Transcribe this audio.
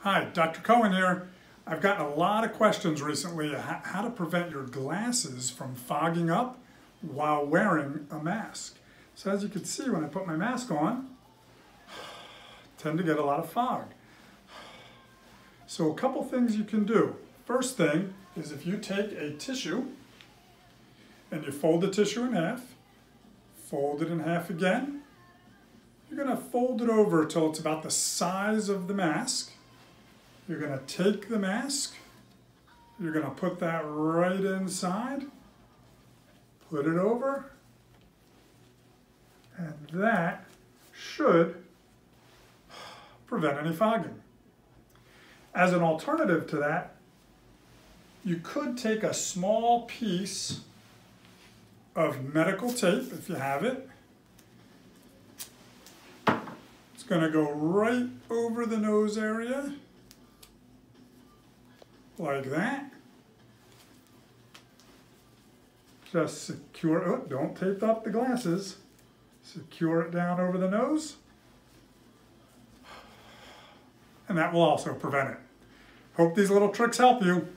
Hi, Dr. Cohen here. I've gotten a lot of questions recently how to prevent your glasses from fogging up while wearing a mask. So as you can see when I put my mask on, I tend to get a lot of fog. So a couple things you can do. First thing is if you take a tissue and you fold the tissue in half, fold it in half again, you're going to fold it over till it's about the size of the mask. You're going to take the mask, you're going to put that right inside, put it over, and that should prevent any fogging. As an alternative to that, you could take a small piece of medical tape, if you have it. It's going to go right over the nose area, like that. Just secure, oh, don't tape up the glasses. Secure it down over the nose. And that will also prevent it. Hope these little tricks help you.